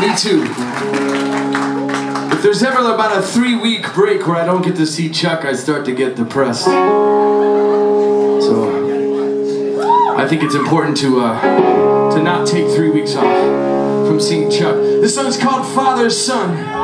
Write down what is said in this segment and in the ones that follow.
Me too. If there's ever about a three week break where I don't get to see Chuck, I start to get depressed. So I think it's important to uh, to not take three weeks off from seeing Chuck. This song's called Father's Son.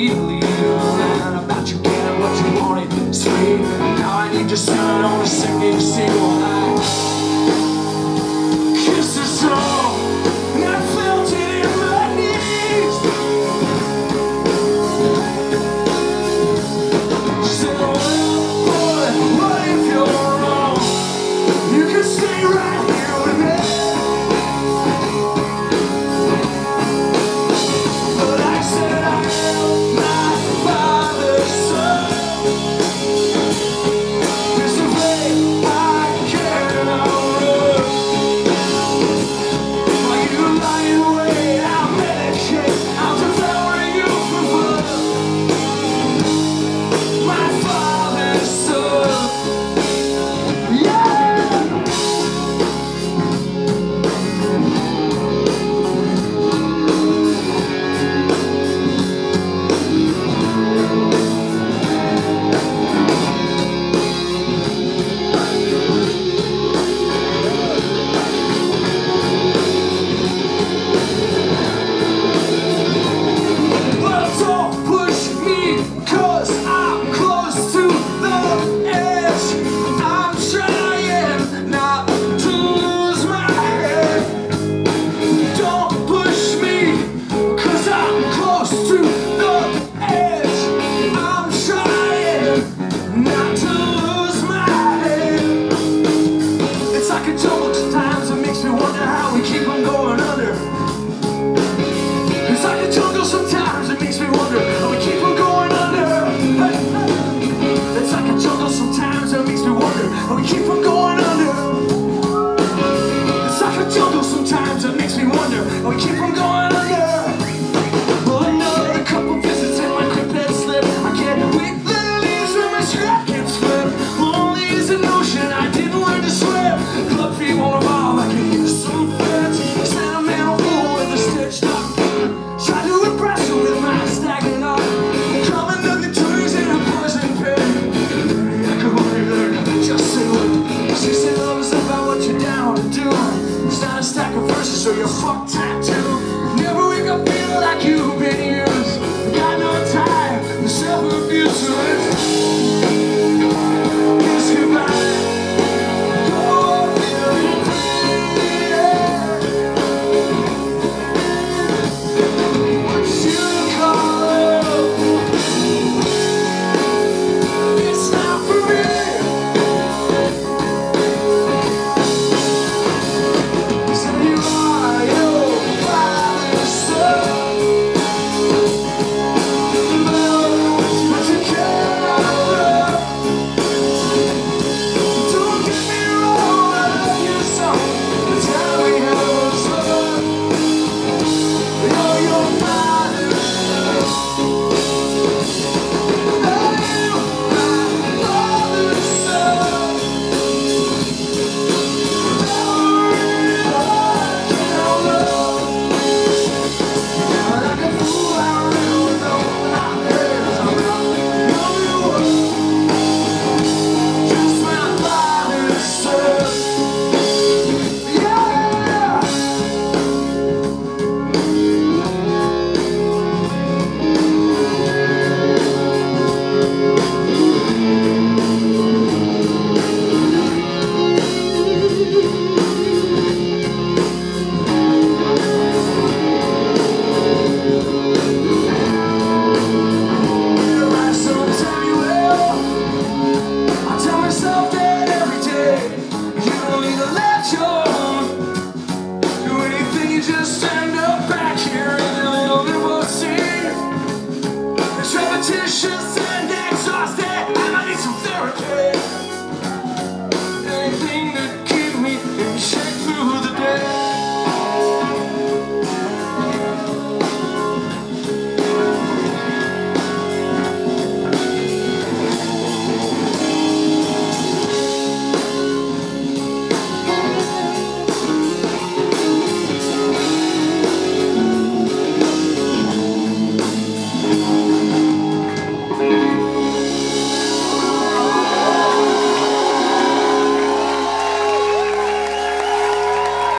legally And about you getting what you wanted. Sweet, now I need your son on a second single night lost truth. So you're fucked therapy.